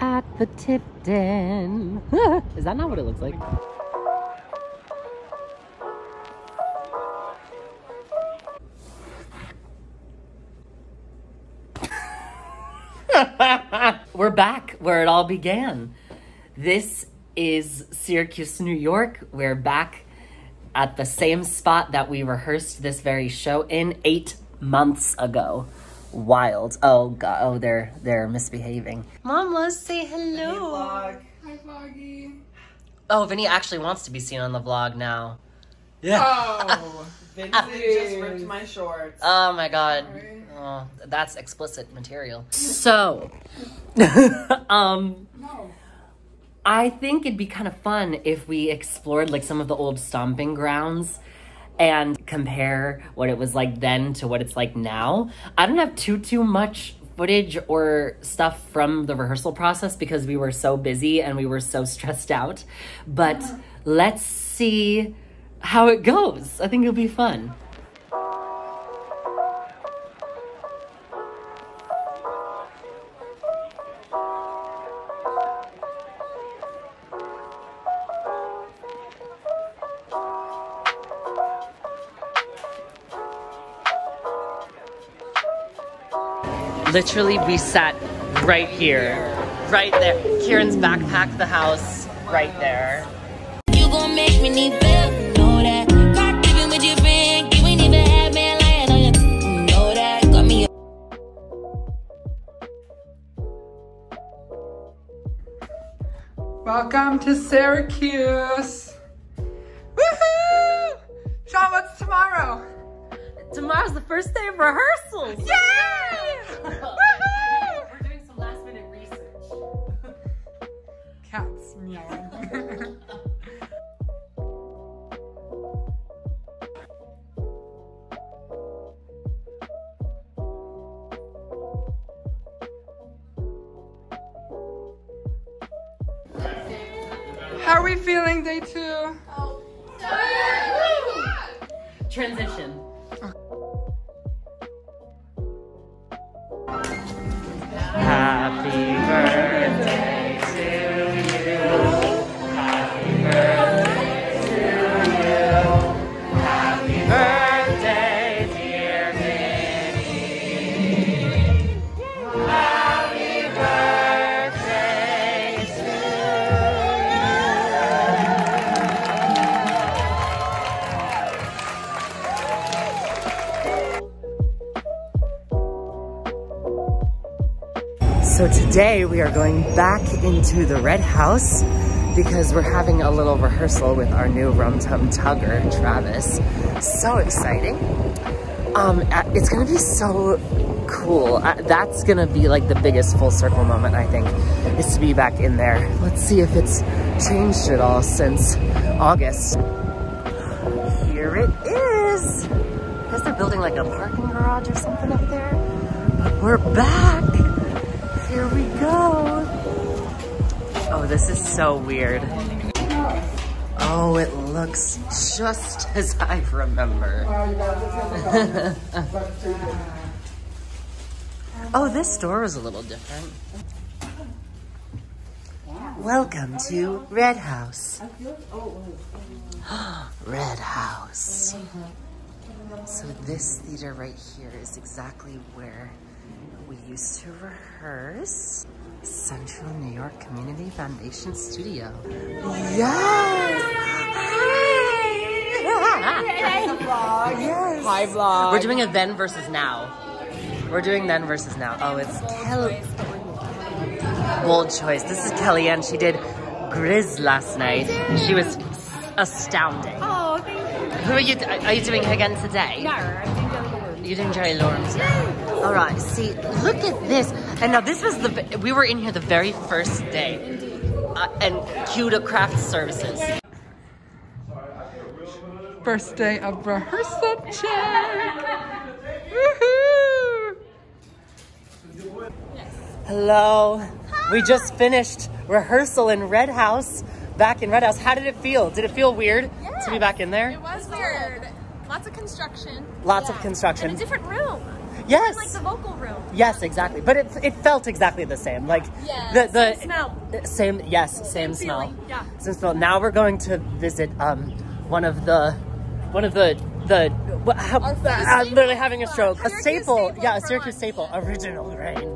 at the Tipton. Is that not what it looks like? We're back where it all began. This is Syracuse, New York. We're back at the same spot that we rehearsed this very show in eight months ago. Wild. Oh god. Oh, they're they're misbehaving. Mom, let's say hello. Hi, Vloggy. Oh, Vinny actually wants to be seen on the vlog now. Yeah. Oh, Vincent just ripped my shorts. Oh my god. Sorry. Oh, that's explicit material. So, um, No. I think it'd be kind of fun if we explored like some of the old stomping grounds and compare what it was like then to what it's like now. I don't have too too much footage or stuff from the rehearsal process because we were so busy and we were so stressed out. But let's see how it goes. I think it'll be fun. Literally, we sat right here, right there. Kieran's backpacked the house right there. You gon' make me need better, know that. Caught keeping with your friend, you ain't even had man lying on you. Know that, got me. Welcome to Syracuse. Woohoo! Sean, what's tomorrow? Tomorrow's the first day of rehearsals. Yay! Are we feeling, day two? Oh. Transition. So today we are going back into the Red House because we're having a little rehearsal with our new Rum Tum Tugger, Travis. So exciting. Um, it's gonna be so cool. Uh, that's gonna be like the biggest full circle moment, I think, is to be back in there. Let's see if it's changed at all since August. Here it is. I guess they're building like a parking garage or something up there. But we're back. Here we go. Oh, this is so weird. Oh, it looks just as I remember. oh, this store was a little different. Welcome to Red House. Red House. So this theater right here is exactly where we used to rehearse. Central New York Community Foundation Studio. Yes! Hi! Yes! Hi, vlog. We're doing a then versus now. We're doing then versus now. Oh, it's Kelly. Bold choice. This is Kellyanne. She did Grizz last night. She was astounding. Oh, thank you. Who are you? Are you doing again today? No, I'm doing Jelly Lord. You didn't Jerry Lawrence. All right. See, look at this. And now this was the. We were in here the very first day, uh, and up craft services. First day of rehearsal check. Woohoo! Hello. We just finished rehearsal in Red House. Back in Red House. How did it feel? Did it feel weird to be back in there? It was weird. Lots of construction. Lots of construction. In a different room. Yes. Like the vocal room. Yes, exactly. But it, it felt exactly the same. Like Yeah, the the same smell. Same yes, same, Same smell. feeling, yeah. Same smell. Now we're going to visit um one of the one of the the how, I'm staple literally having a stroke. A staple, staple yeah, a Syracuse us. staple, original rain.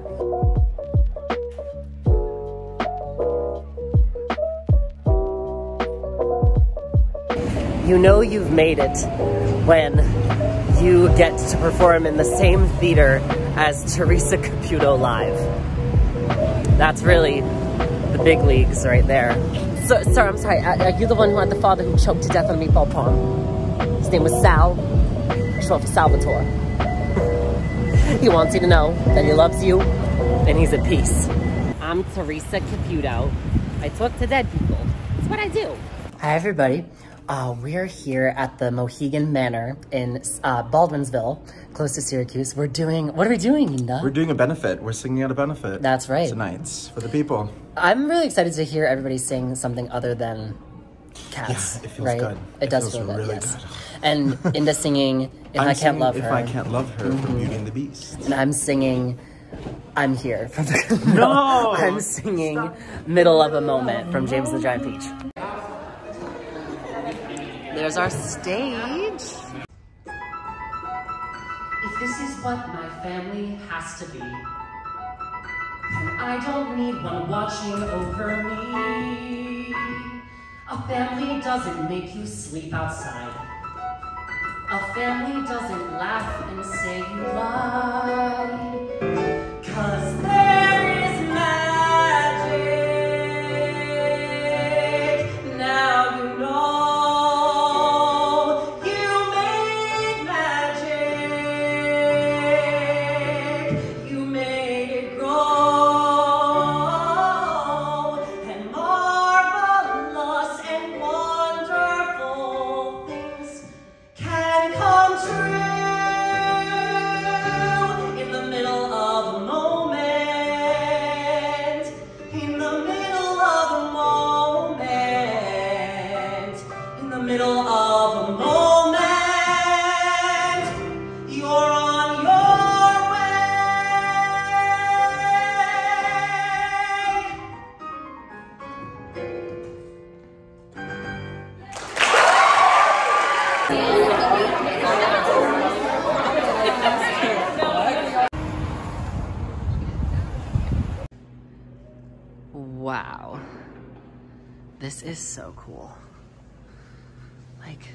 You know you've made it when you get to perform in the same theater as Teresa Caputo live. That's really the big leagues right there. So, sorry, I'm sorry. Are, are you the one who had the father who choked to death on a meatball palm? His name was Sal. Short for Salvatore. he wants you to know that he loves you and he's at peace. I'm Teresa Caputo. I talk to dead people. That's what I do. Hi, everybody. Uh, we're here at the Mohegan Manor in uh, Baldwinsville, close to Syracuse. We're doing, what are we doing, Linda? We're doing a benefit. We're singing at a benefit. That's right. Tonight for the people. I'm really excited to hear everybody sing something other than cats. Yeah, it feels right? good. It, It does feel good. really yes. good. And Inda singing "If I'm I Can't Love If Her," I Can't Love Her from Beauty and the Beast. and I'm singing "I'm Here" from the. No! I'm singing "Middle of a Moment" from James and the Giant Peach. There's our stage. If this is what my family has to be, then I don't need one watching over me. A family doesn't make you sleep outside. A family doesn't laugh and say you lie. Cause the middle of a moment. You're on your way. Wow. This is so cool. Like,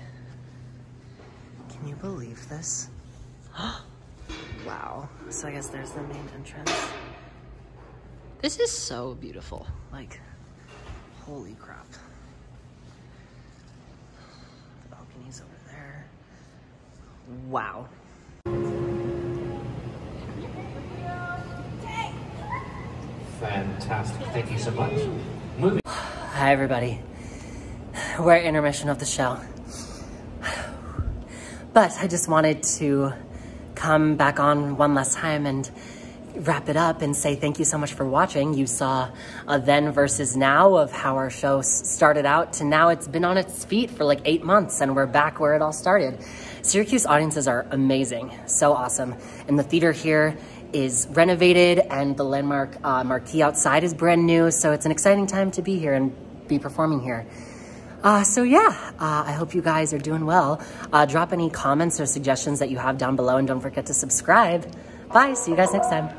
can you believe this? wow. So I guess there's the main entrance. This is so beautiful. Like, holy crap. The balcony's over there. Wow. Fantastic. Thank you so much. Moving. Hi, everybody. We're at intermission of the show. But I just wanted to come back on one last time and wrap it up and say thank you so much for watching. You saw a then versus now of how our show started out to now it's been on its feet for like eight months and we're back where it all started. Syracuse audiences are amazing, so awesome. And the theater here is renovated and the landmark uh, marquee outside is brand new. So it's an exciting time to be here and be performing here. Uh, so yeah, uh, I hope you guys are doing well. Uh, drop any comments or suggestions that you have down below and don't forget to subscribe. Bye, see you guys next time.